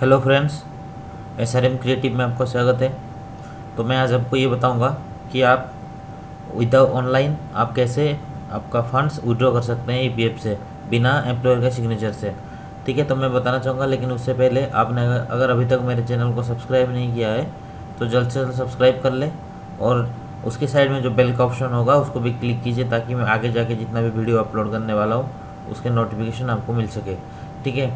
Hello friends S R M creative में आपका स्वागत है। तो मैं आज आपको ये बताऊँगा कि आप विदाउट ऑनलाइन आप कैसे आपका फंड्स विड्रॉ कर सकते हैं ईपीएफ से, बिना एम्प्लॉयर के सिग्नेचर से। ठीक है तो मैं बताना चाहूँगा, लेकिन उससे पहले आपने अगर अभी तक मेरे चैनल को सब्सक्राइब नहीं किया है तो जल्द से जल्द सब्सक्राइब कर ले और उसके साइड में जो बेल का ऑप्शन होगा, उसको भी क्लिक कीजिए ताकि मैं आगे जाके जितना भी वीडियो अपलोड करने वाला हूँ, उसके नोटिफिकेशन आपको मिल सके। ठीक है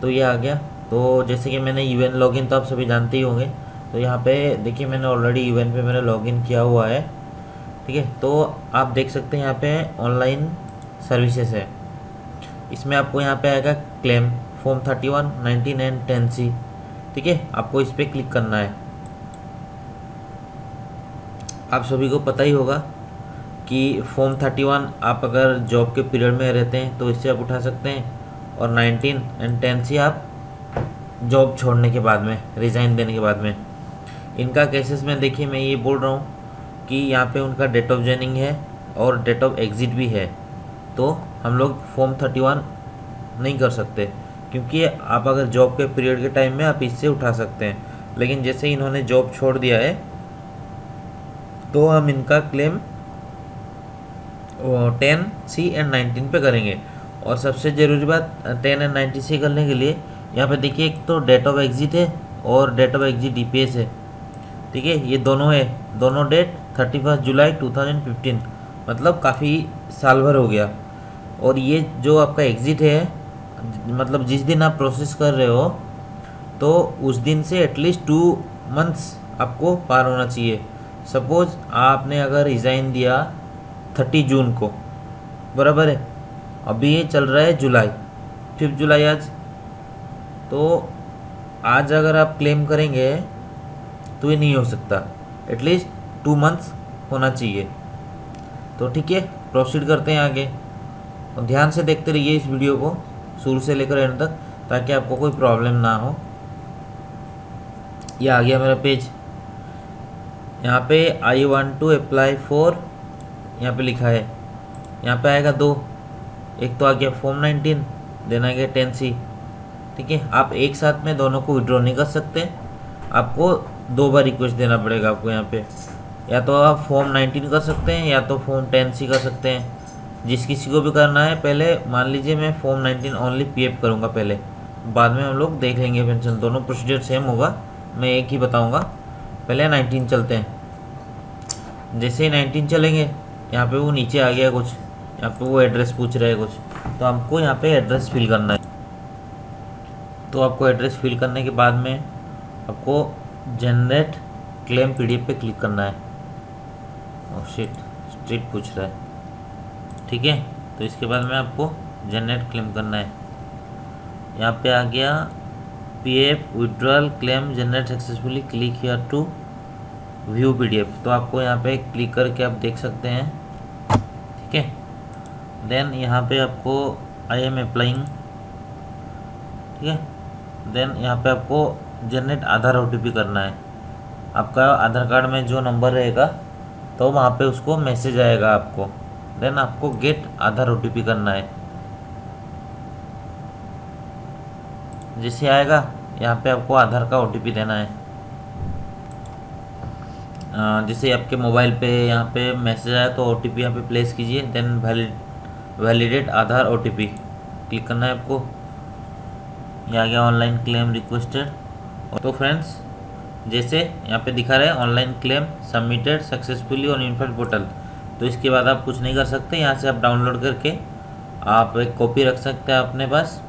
तो ये आ गया। तो जैसे कि मैंने यू एन लॉगिन तो आप सभी जानते ही होंगे तो यहाँ पे देखिए मैंने ऑलरेडी यू एन पे मैंने लॉगिन किया हुआ है, ठीक है? तो आप देख सकते हैं यहाँ पे ऑनलाइन सर्विसेज़ है। इसमें आपको यहाँ पे आएगा claim form thirty one nineteen and ten C ठीक है? आपको इस पर क्लिक करना है। आप सभी को पता ही होगा कि फॉर्म थर्टी वन आप अगर जॉब के पीरियड में रहते हैं तो इससे आप उठा सकते हैं और नाइनटीन एंड टेन सी आप जॉब छोड़ने के बाद में रिज़ाइन देने के बाद में। इनका केसेस में देखिए, मैं ये बोल रहा हूँ कि यहाँ पे उनका डेट ऑफ़ ज्वाइनिंग है और डेट ऑफ़ एग्ज़िट भी है। तो हम लोग फॉर्म थर्टी वन नहीं कर सकते, क्योंकि आप अगर जॉब के पीरियड के टाइम में आप इससे उठा सकते हैं। लेकिन जैसे इन्होंने जॉब छोड़ दिया है तो हम इनका claim ten C and nineteen पे करेंगे। और सबसे ज़रूरी बात टेन एंड नाइन्टी सी करने के लिए यहाँ पे देखिए, एक तो डेट ऑफ़ एग्ज़िट है और डेट ऑफ़ एग्ज़िट डीपीएस है। ठीक है, ये दोनों है, दोनों date thirty first July two thousand fifteen मतलब काफ़ी साल भर हो गया। और ये जो आपका एग्ज़िट है मतलब जिस दिन आप प्रोसेस कर रहे हो तो उस दिन से एटलीस्ट टू मंथ्स आपको पार होना चाहिए। सपोज़ आपने अगर रिज़ाइन दिया थर्टी जून को, बराबर है? अभी ये चल रहा है जुलाई। फिफ्थ जुलाई आज। तो आज अगर आप क्लेम करेंगे तो ये नहीं हो सकता। एटलीस्ट टू मंथ्स होना चाहिए। तो ठीक है प्रोसीड करते हैं आगे। और ध्यान से देखते रहिए इस वीडियो को शुरू से लेकर एंड तक, ताकि आपको कोई प्रॉब्लम ना हो। ये आ गया मेरा पेज यहाँ पे I want to apply for यहाँ पे लिखा है। यहाँ पे आएगा दो। एक तो आ गया फॉर्म नाइनटीन देना गया टेन सी ठीक है? आप एक साथ में दोनों को विड्रॉ नहीं कर सकते। आपको दो बार रिक्वेस्ट देना पड़ेगा आपको यहाँ पे। या तो आप फॉर्म नाइनटीन कर सकते हैं, या तो फॉर्म टेन सी कर सकते हैं। जिस किसी को भी करना है, पहले मान लीजिए मैं फॉर्म नाइनटीन ओनली पी करूँगा पहले। बाद में हम लोग देख लेंगे पेंशन दोनों प्रोसीजर सेम होगा। मैं एक ही बताऊँगा। पहले नाइनटीन चलते हैं। जैसे ही नाइनटीन चलेंगे, यहाँ पे वो नीचे आ गया कुछ। यहाँ पे वो एड्रेस पूछ रहे हैं कुछ। तो हमको यहाँ पे एड्रेस फिल करना है। तो आपको एड्रेस फिल करने के बाद में आपको जनरेट क्लेम पीडीएफ पे क्लिक करना है। और शीट स्ट्रीट पूछ रहा है। ठीक है? तो इसके बाद में आपको जनरेट क्लेम करना है। यहाँ पे आ गया P F withdrawal claim generate successfully click here to view PDF तो आपको यहाँ पे क्लिक करके आप देख सकते हैं। ठीक है? देन यहाँ पे आपको आई एम अप्लाइंग ठीक है? देन यहाँ पे आपको जनरेट आधार ओटीपी करना है। आपका आधार कार्ड में जो नंबर रहेगा तो वहाँ पे उसको मैसेज आएगा आपको। देन आपको गेट आधार ओटीपी करना है। जैसे आएगा, यहाँ पे आपको आधार का ओटीपी देना है। जैसे आपके मोबाइल पे यहाँ पे मैसेज आया तो ओ टी पी यहाँ पर प्लेस कीजिए। Then valid validate Aadhaar OTP click करना है आपको। ये आ गया ऑनलाइन क्लेम रिक्वेस्टेड तो फ्रेंड्स जैसे यहाँ पे दिखा रहा है online claim submitted successfully on infant portal तो इसके बाद आप कुछ नहीं कर सकते, यहाँ से आप डाउनलोड करके आप एक कॉपी रख सकते हैं अपने पास।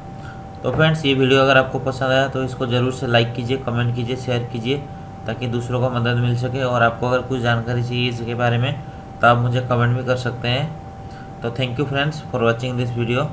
तो फ्रेंड्स ये वीडियो अगर आपको पसंद आया तो इसको ज़रूर से लाइक कीजिए कमेंट कीजिए शेयर कीजिए, ताकि दूसरों को मदद मिल सके। और आपको अगर कुछ जानकारी चाहिए इसके बारे में तो आप मुझे कमेंट भी कर सकते हैं। तो thank you friends for watching this video